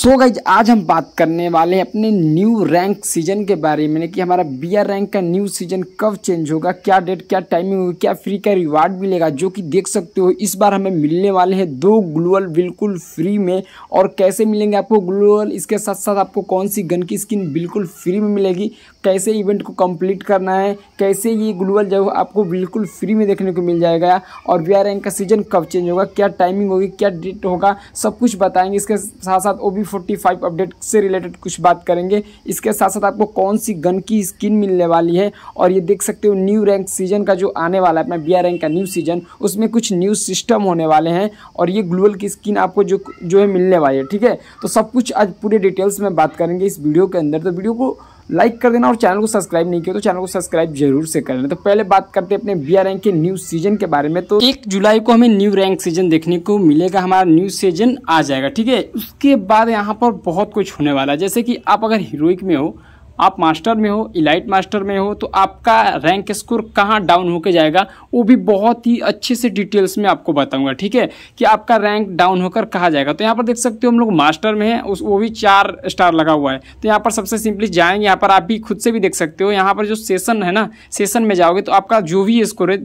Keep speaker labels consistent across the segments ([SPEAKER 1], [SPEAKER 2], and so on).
[SPEAKER 1] सो so guys आज हम बात करने वाले हैं अपने न्यू रैंक सीज़न के बारे में कि हमारा बी आर रैंक का न्यू सीज़न कब चेंज होगा, क्या डेट क्या टाइमिंग होगी क्या फ्री का रिवार्ड मिलेगा, जो कि देख सकते हो, इस बार हमें मिलने वाले हैं दो ग्लूअल बिल्कुल फ्री में, और कैसे मिलेंगे आपको ग्लूअल इसके साथ साथ आपको कौन सी गन की स्किन बिल्कुल फ्री में मिलेगी, कैसे इवेंट को कंप्लीट करना है, कैसे ये ग्लूअल जो आपको बिल्कुल फ्री में देखने को मिल जाएगा, और बी आर रैंक का सीज़न कब चेंज होगा, क्या टाइमिंग होगी, क्या डेट होगा, सब कुछ बताएँगे, इसके साथ साथ O B forty five update से रिलेटेड कुछ बात करेंगे। इसके साथ साथ आपको कौन सी गन की स्किन मिलने वाली है? और ये देख सकते हो न्यू रैंक सीज़न का जो आने वाला है, अपना बी रैंक का न्यू सीज़न उसमें कुछ न्यू सिस्टम होने वाले हैं। और ये ग्लोबल की स्किन आपको जो जो है मिलने वाली है, ठीक है? तो सब कुछ आज पूरे डिटेल्स में बात करेंगे इस वीडियो के अंदर। तो वीडियो को लाइक कर देना और चैनल को सब्सक्राइब नहीं किया तो चैनल को सब्सक्राइब ज़रूर से कर लेना। तो पहले बात करते हैं अपने बीआर रैंक के न्यू सीज़न के बारे में। तो एक जुलाई को हमें न्यू रैंक सीज़न देखने को मिलेगा, हमारा न्यू सीज़न आ जाएगा, ठीक है? उसके बाद यहाँ पर बहुत कुछ होने वाला है। जैसे कि आप अगर हीरोइक में हो आप मास्टर में हो इलाइट मास्टर में हो तो आपका रैंक स्कोर कहाँ डाउन होकर जाएगा, वो भी बहुत ही अच्छे से डिटेल्स में आपको बताऊँगा, ठीक है? कि आपका रैंक डाउन होकर कहाँ जाएगा। तो यहाँ पर देख सकते हो हम लोग मास्टर में है, उस, वो भी चार स्टार लगा हुआ है। तो यहाँ पर सबसे सिंपली जाएँगे, यहाँ पर आप भी खुद से भी देख सकते हो, यहाँ पर जो सेशन है ना सेशन में जाओगे तो आपका जो भी स्कोर है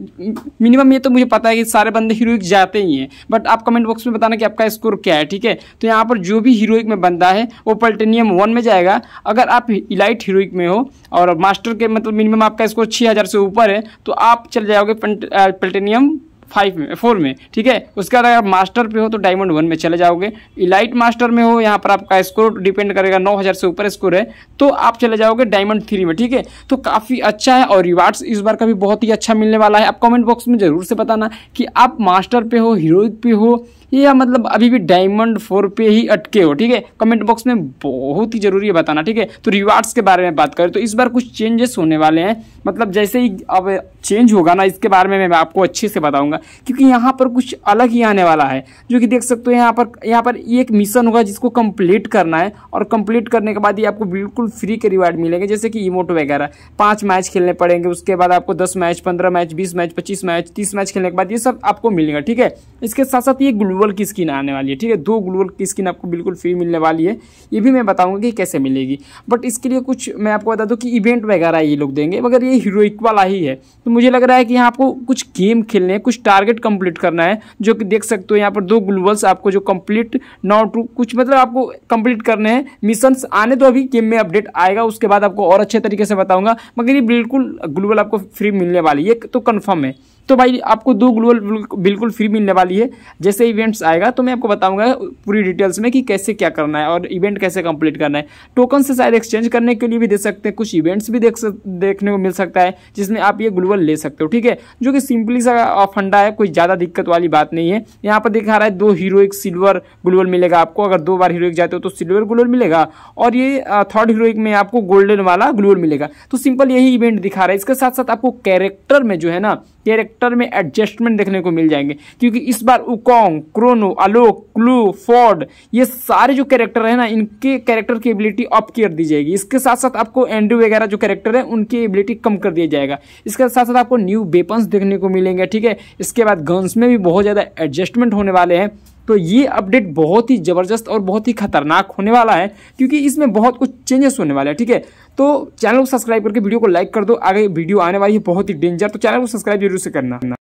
[SPEAKER 1] मिनिमम ये तो मुझे पता है कि सारे बंदे हीरोइक जाते ही हैं बट आप कमेंट बॉक्स में बताना कि आपका स्कोर क्या है, ठीक है? तो यहाँ पर जो भी हीरोइक में बंदा है, वो पल्टेनियम वन में जाएगा। अगर आप इलाइट हीरोइक में हो, और मास्टर के मतलब मिनिमम आपका स्कोर छः हज़ार से ऊपर है तो आप चल जाओगे प्लेटिनियम फाइव में फोर में, ठीक है? उसके बाद अगर मास्टर पे हो तो डायमंड वन में चले जाओगे। इलाइट मास्टर में हो, यहाँ पर आपका स्कोर डिपेंड करेगा, नौ हज़ार से ऊपर स्कोर है तो आप चले जाओगे डायमंड थ्री में, ठीक है? तो काफ़ी अच्छा है, और रिवार्ड्स इस बार का भी बहुत ही अच्छा मिलने वाला है। आप कमेंट बॉक्स में ज़रूर से बताना कि आप मास्टर पे हो हीरोइक पे हो या मतलब अभी भी डायमंड फोर पे ही अटके हो, ठीक है? कमेंट बॉक्स में बहुत ही ज़रूरी है बताना, ठीक है? तो रिवार्ड्स के बारे में बात करें तो इस बार कुछ चेंजेस होने वाले हैं। मतलब जैसे ही अब चेंज होगा ना, इसके बारे में मैं आपको अच्छे से बताऊँगा, क्योंकि यहाँ पर कुछ अलग ही आने वाला है, जो कि देख सकते हो यहाँ पर यहाँ पर एक मिशन होगा जिसको कंप्लीट करना है, और कंप्लीट करने के बाद ये आपको बिल्कुल फ्री के रिवार्ड मिलेंगे, जैसे कि इमोट वगैरह। पाँच मैच खेलने पड़ेंगे, उसके बाद आपको दस मैच पंद्रह मैच बीस मैच पच्चीस मैच तीस मैच खेलने के बाद ये सब आपको मिलेगा, ठीक है? इसके साथ साथ ये ग्लूवल की स्किन आने वाली है, ठीक है? दो ग्लूवल की स्किन आपको बिल्कुल फ्री मिलने वाली है। ये भी मैं बताऊँगा कि कैसे मिलेगी। बट इसके लिए कुछ मैं आपको बता दूँ कि इवेंट वगैरह ये लोग देंगे। मगर ये हीरोइक वाला ही है। तो मुझे लग रहा है कि यहाँ आपको कुछ गेम खेलने हैं, कुछ टारगेट कंप्लीट करना है, जो कि देख सकते हो यहाँ पर दो ग्लूवल्स आपको जो कंप्लीट नॉ टू, कुछ मतलब आपको कंप्लीट करने हैं। मिशन आने तो अभी गेम में अपडेट आएगा, उसके बाद आपको और अच्छे तरीके से बताऊँगा। मगर ये बिल्कुल ग्लूवल आपको फ्री मिलने वाली है तो कन्फर्म है। तो भाई, आपको दो ग्लोअल बिल्कुल फ्री मिलने वाली है। जैसे इवेंट्स आएगा तो मैं आपको बताऊँगा पूरी डिटेल्स में कि कैसे क्या करना है और इवेंट कैसे कंप्लीट करना है। टोकन से शायद एक्सचेंज करने के लिए भी दे सकते हैं, कुछ इवेंट्स भी देख देखने को मिल सकता है, जिसमें आप ये ग्लोअल ले सकते हो, ठीक है? जो कि सिंपली सा फंडा है, कोई ज़्यादा दिक्कत वाली बात नहीं है। यहाँ पर दिखा रहा है दो हीरोइक सिल्वर ग्लोअल मिलेगा आपको, अगर दो बार हीरोइक जाते हो तो सिल्वर ग्लोअल मिलेगा, और ये थर्ड हीरोइक में आपको गोल्डन वाला ग्लोअल मिलेगा। तो सिंपल यही इवेंट दिखा रहा है। इसके साथ साथ आपको कैरेक्टर में जो है ना कैरेक्टर में एडजस्टमेंट देखने को मिल जाएँगे। क्योंकि इस बार Wukong, Chrono, Alok, Clu, Ford, ये सारे जो कैरेक्टर है ना, इनके कैरेक्टर की एबिलिटी अप कर दी जाएगी। इसके साथ साथ आपको एंड्रू वगैरह जो कैरेक्टर है, उनकी एबिलिटी कम कर दिया जाएगा। इसके साथ साथ आपको न्यू वेपन्स देखने को मिलेंगे, ठीक है? इसके बाद गन्स में भी बहुत ज़्यादा एडजस्टमेंट होने वाले हैं। तो ये अपडेट बहुत ही ज़बरदस्त और बहुत ही खतरनाक होने वाला है, क्योंकि इसमें बहुत कुछ चेंजेस होने वाले हैं, ठीक है? तो चैनल को सब्सक्राइब करके वीडियो को लाइक कर दो। आगे वीडियो आने वाली है बहुत ही डेंजर तो चैनल को सब्सक्राइब ज़रूर से करना।